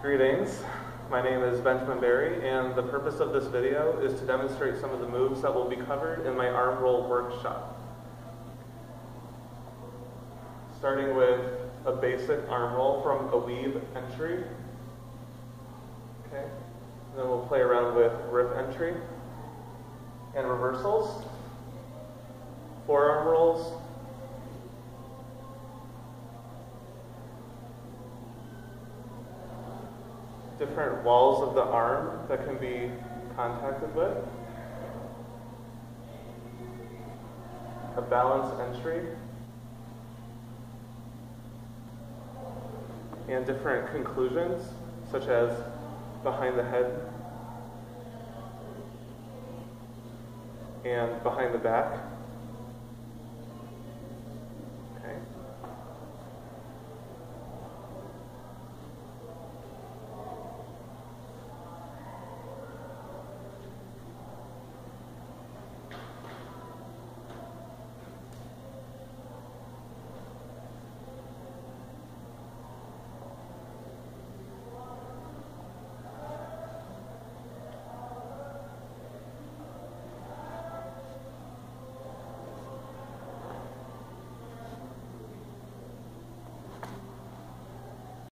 Greetings. My name is Benjamin Berry, and the purpose of this video is to demonstrate some of the moves that will be covered in my arm roll workshop. Starting with a basic arm roll from a weave entry. Okay. Then we'll play around with grip entry and reversals, forearm rolls, different walls of the arm that can be contacted with, a balance entry, and different conclusions, such as behind the head and behind the back.